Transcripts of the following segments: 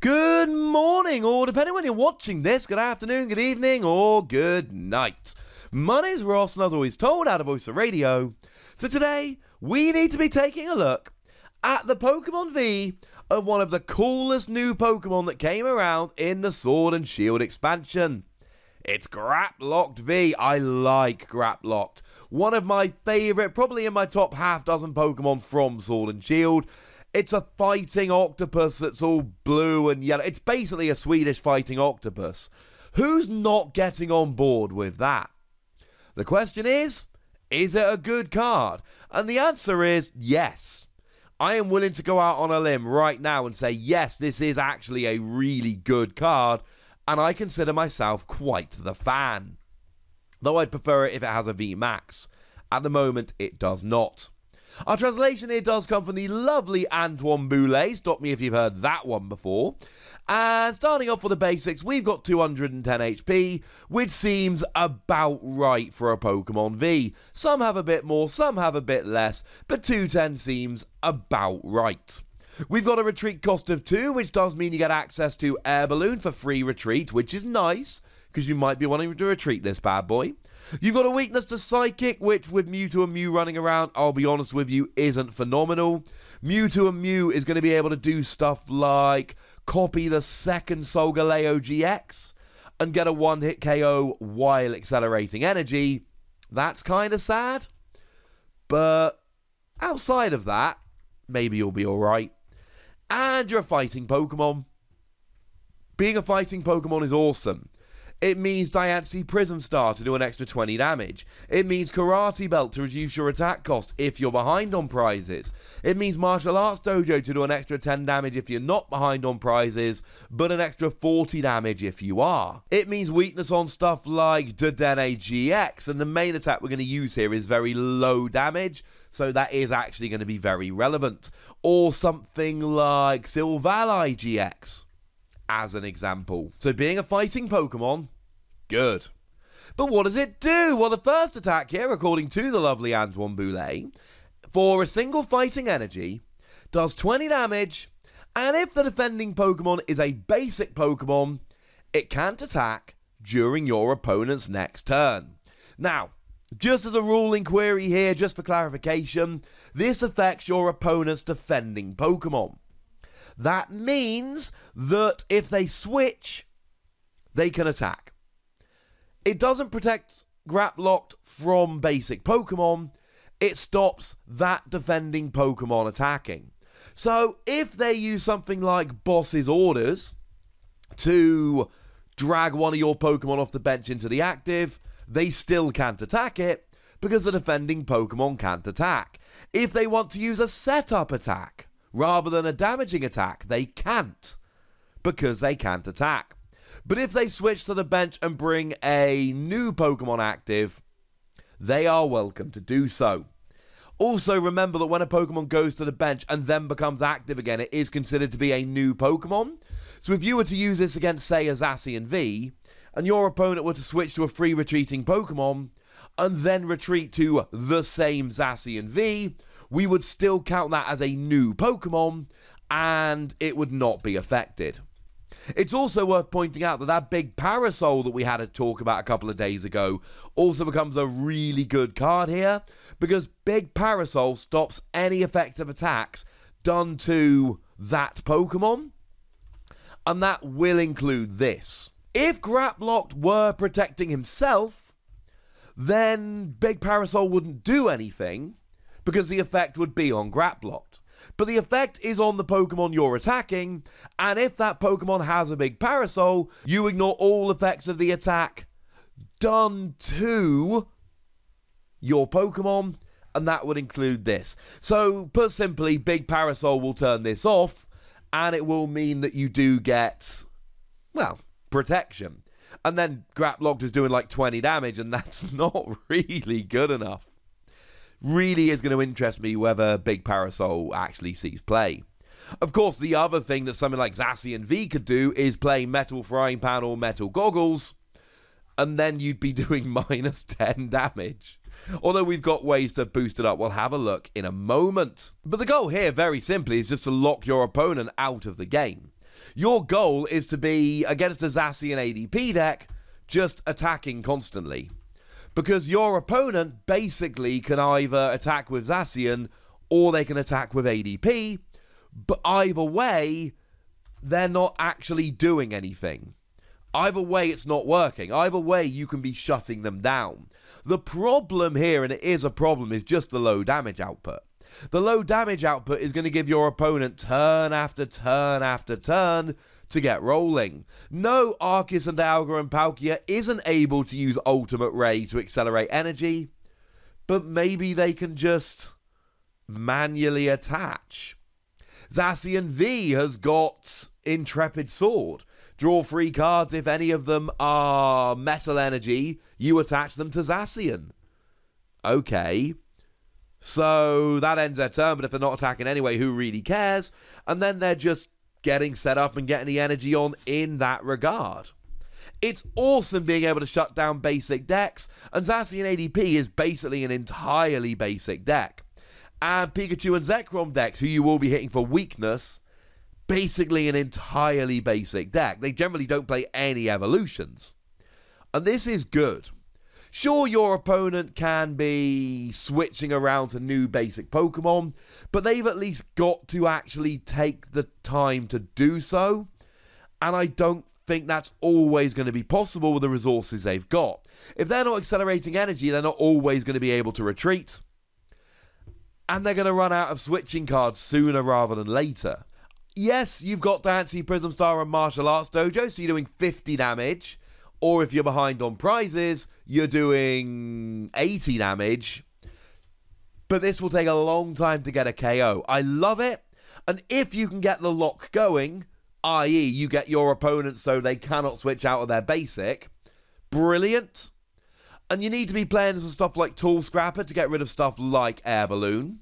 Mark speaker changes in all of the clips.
Speaker 1: Good morning, or depending when you're watching this, good afternoon, good evening, or good night. My name's Ross, and as always told out of Voice of Radio. So today, we need to be taking a look at the Pokemon V of one of the coolest new Pokemon that came around in the Sword and Shield expansion. It's Grapploct V. I like Grapploct. One of my favourite, probably in my top half dozen Pokemon from Sword and Shield. It's a fighting octopus that's all blue and yellow. It's basically a Swedish fighting octopus. Who's not getting on board with that? The question is, is it a good card? And the answer is yes. I am willing to go out on a limb right now and say, yes, this is actually a really good card, and I consider myself quite the fan. Though I'd prefer it if it has a V Max. At the moment, it does not. Our translation here does come from the lovely Antoine Boulet. Stop me if you've heard that one before. And starting off with the basics, we've got 210 HP, which seems about right for a Pokemon V. Some have a bit more, some have a bit less, but 210 seems about right. We've got a retreat cost of 2, which does mean you get access to Air Balloon for free retreat, which is nice, because you might be wanting to retreat this bad boy. You've got a weakness to Psychic, which with Mewtwo and Mew running around, I'll be honest with you, isn't phenomenal. Mewtwo and Mew is going to be able to do stuff like copy the second Solgaleo GX and get a one hit KO while accelerating energy. That's kind of sad. But outside of that, maybe you'll be alright. And you're a fighting Pokemon. Being a fighting Pokemon is awesome. It means Diancie Prism Star to do an extra 20 damage. It means Karate Belt to reduce your attack cost if you're behind on prizes. It means Martial Arts Dojo to do an extra 10 damage if you're not behind on prizes, but an extra 40 damage if you are. It means weakness on stuff like Dedenne GX, and the main attack we're going to use here is very low damage, so that is actually going to be very relevant. Or something like Silvally GX as an example. So being a fighting Pokemon, good. But what does it do? Well, the first attack here, according to the lovely Antoine Boulet, for a single fighting energy, does 20 damage, and if the defending Pokemon is a basic Pokemon, it can't attack during your opponent's next turn. Now, just as a ruling query here, just for clarification, this affects your opponent's defending Pokemon. That means that if they switch, they can attack. It doesn't protect Grapploct from basic Pokemon, it stops that defending Pokemon attacking. So if they use something like Boss's Orders to drag one of your Pokemon off the bench into the active, they still can't attack it because the defending Pokemon can't attack. If they want to use a setup attack, rather than a damaging attack. They can't because they can't attack. But if they switch to the bench and bring a new Pokemon active, they are welcome to do so. Also, remember that when a Pokemon goes to the bench and then becomes active again, it is considered to be a new Pokemon. So if you were to use this against, say, a Zacian V, and your opponent were to switch to a free retreating Pokemon, and then retreat to the same Zacian V, we would still count that as a new Pokemon and it would not be affected. It's also worth pointing out that that big parasol that we had a talk about a couple of days ago also becomes a really good card here because big parasol stops any effective attacks done to that Pokemon. And that will include this. If Grapploct were protecting himself, then Big Parasol wouldn't do anything because the effect would be on Grapploct. But the effect is on the Pokemon you're attacking, and if that Pokemon has a big Parasol, you ignore all effects of the attack done to your Pokemon, and that would include this. So, put simply, Big Parasol will turn this off, and it will mean that you do get, well, protection. And then Grapploct is doing like 20 damage, and that's not really good enough really is going to interest me whether Big Parasol actually sees play. Of course, the other thing that something like Zacian V could do is play Metal Frying Pan or Metal Goggles, and then you'd be doing minus 10 damage. Although we've got ways to boost it up, we'll have a look in a moment. But the goal here, very simply, is just to lock your opponent out of the game. Your goal is to be against a Zacian ADP deck, just attacking constantly. Because your opponent basically can either attack with Zacian or they can attack with ADP, but either way, they're not actually doing anything. Either way, it's not working. Either way, you can be shutting them down. The problem here, and it is a problem, is just the low damage output. The low damage output is going to give your opponent turn after turn after turn to get rolling. No, Arceus and Dialga and Palkia isn't able to use Ultimate Ray to accelerate energy, but maybe they can just manually attach. Zacian V has got Intrepid Sword. Draw three cards. If any of them are metal energy, you attach them to Zacian. Okay. So that ends their turn, but if they're not attacking anyway, who really cares? And then they're just getting set up and getting the energy on in that regard. It's awesome being able to shut down basic decks, and Zacian ADP is basically an entirely basic deck. And Pikachu and Zekrom decks, who you will be hitting for weakness, basically an entirely basic deck. They generally don't play any evolutions. And this is good. Sure, your opponent can be switching around to new basic Pokemon, but they've at least got to actually take the time to do so. And I don't think that's always going to be possible with the resources they've got. If they're not accelerating energy, they're not always going to be able to retreat. And they're going to run out of switching cards sooner rather than later. Yes, you've got Diancie Prism Star and Martial Arts Dojo, so you're doing 50 damage. Or if you're behind on prizes, you're doing 80 damage. But this will take a long time to get a KO. I love it. And if you can get the lock going, i.e., you get your opponent so they cannot switch out of their basic, brilliant. And you need to be playing some stuff like Tool Scrapper to get rid of stuff like Air Balloon.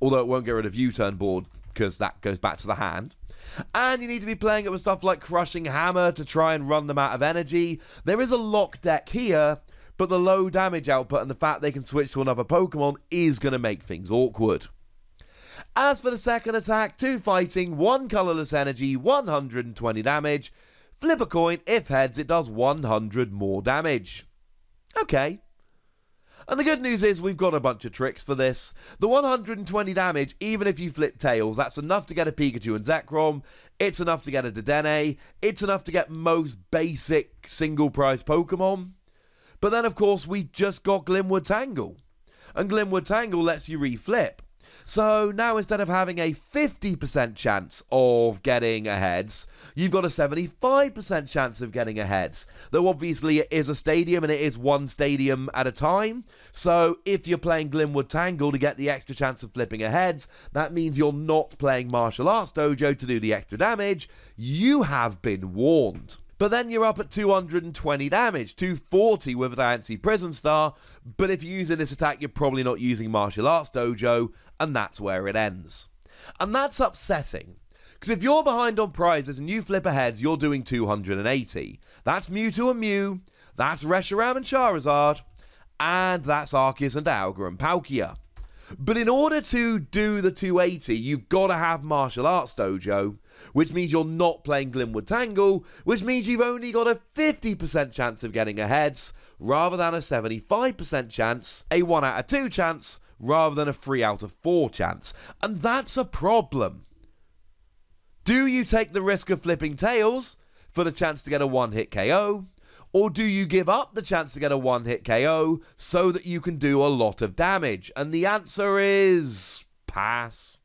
Speaker 1: Although it won't get rid of U turn board because that goes back to the hand. And you need to be playing it with stuff like Crushing Hammer to try and run them out of energy. There is a lock deck here, but the low damage output and the fact they can switch to another Pokemon is going to make things awkward. As for the second attack, two fighting, one colorless energy, 120 damage. Flip a coin, if heads, it does 100 more damage. Okay, and the good news is we've got a bunch of tricks for this. The 120 damage, even if you flip tails, that's enough to get a Pikachu and Zekrom. It's enough to get a Dedenne. It's enough to get most basic single prize Pokemon. But then, of course, we just got Glimwood Tangle. And Glimwood Tangle lets you reflip. So now instead of having a 50% chance of getting a heads, you've got a 75% chance of getting a heads. Though obviously it is a stadium and it is one stadium at a time. So if you're playing Glimwood Tangle to get the extra chance of flipping a heads, that means you're not playing Martial Arts Dojo to do the extra damage. You have been warned. But then you're up at 220 damage, 240 with a Diancie Prism Star. But if you're using this attack, you're probably not using Martial Arts Dojo, and that's where it ends. And that's upsetting. Because if you're behind on prizes and you flip aheads, you're doing 280. That's Mewtwo and Mew, that's Reshiram and Charizard, and that's Arceus and Augur and Palkia. But in order to do the 280, you've got to have Martial Arts Dojo, which means you're not playing Glimwood Tangle, which means you've only got a 50% chance of getting a heads, rather than a 75% chance, a 1 out of 2 chance, rather than a 3 out of 4 chance. And that's a problem. Do you take the risk of flipping tails for the chance to get a one hit KO? Or do you give up the chance to get a one hit KO so that you can do a lot of damage? And the answer is pass.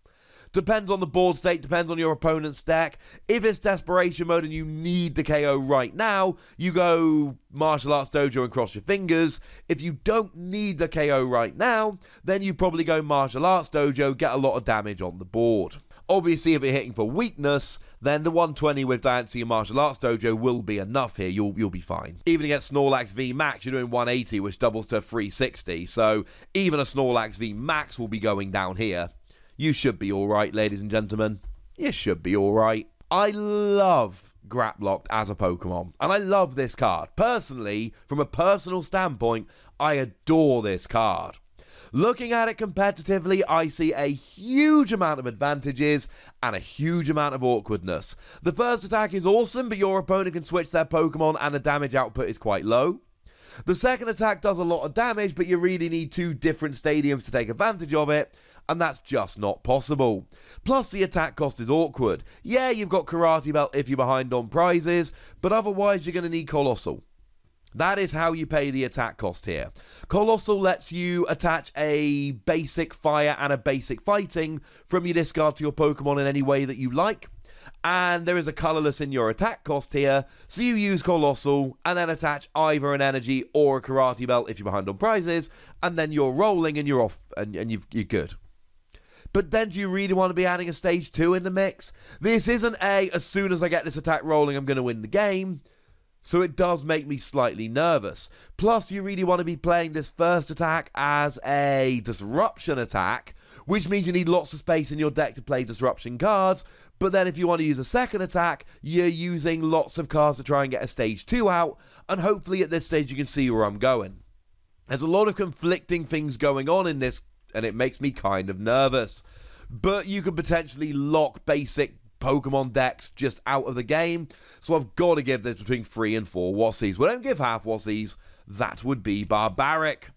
Speaker 1: Depends on the board state, depends on your opponent's deck. If it's desperation mode and you need the KO right now, you go martial arts dojo and cross your fingers. If you don't need the KO right now, then you probably go martial arts dojo, get a lot of damage on the board. Obviously, if you're hitting for weakness, then the 120 with Diancie and Martial Arts Dojo will be enough here. You'll you'll be fine. Even against Snorlax V Max, you're doing 180, which doubles to 360. So even a Snorlax V Max will be going down here. You should be all right, ladies and gentlemen. You should be all right. I love Grapploct as a Pokemon, and I love this card. Personally, from a personal standpoint, I adore this card. Looking at it competitively, I see a huge amount of advantages and a huge amount of awkwardness. The first attack is awesome, but your opponent can switch their Pokemon and the damage output is quite low. The second attack does a lot of damage, but you really need two different stadiums to take advantage of it, and that's just not possible. Plus, the attack cost is awkward. Yeah, you've got Karate Belt if you're behind on prizes, but otherwise you're going to need Coalossal. That is how you pay the attack cost here. Coalossal lets you attach a basic fire and a basic fighting from your discard to your Pokemon in any way that you like. And there is a colorless in your attack cost here, so you use Coalossal and then attach either an energy or a Karate Belt if you're behind on prizes, and then you're rolling and you're off and, and you've, you're good. But then do you really want to be adding a stage 2 in the mix? This isn't a, as soon as I get this attack rolling, I'm going to win the game. So it does make me slightly nervous. Plus, you really want to be playing this first attack as a disruption attack, which means you need lots of space in your deck to play disruption cards. But then, if you want to use a second attack, you're using lots of cards to try and get a stage 2 out. And hopefully, at this stage, you can see where I'm going. There's a lot of conflicting things going on in this, and it makes me kind of nervous. But you could potentially lock basic Pokemon decks just out of the game. So I've got to give this between three and four Wossies. We don't give half Wossies. That would be barbaric.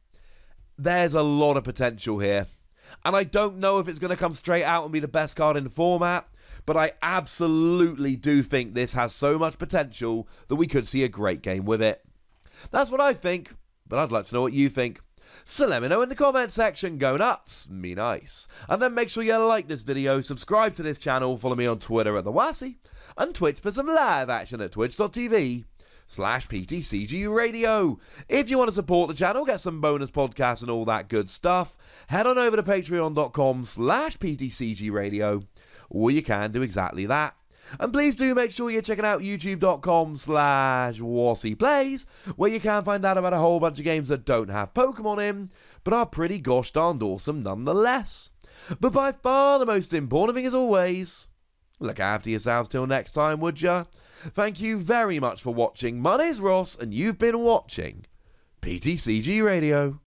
Speaker 1: There's a lot of potential here. And I don't know if it's going to come straight out and be the best card in the format, but I absolutely do think this has so much potential that we could see a great game with it. That's what I think, but I'd like to know what you think. So let me know in the comment section. Go nuts, me nice. And then make sure you like this video, subscribe to this channel, follow me on Twitter at the Wossy, and Twitch for some live action at twitch.tv slash PTCG Radio. If you want to support the channel, get some bonus podcasts and all that good stuff, head on over to patreon.com slash PTCG or you can do exactly that. And please do make sure you're checking out youtube.com slash Plays, where you can find out about a whole bunch of games that don't have Pokemon in, but are pretty gosh darned awesome nonetheless. But by far the most important thing as always, look after yourselves till next time, would ya? Thank you very much for watching. My name's Ross, and you've been watching PTCG Radio.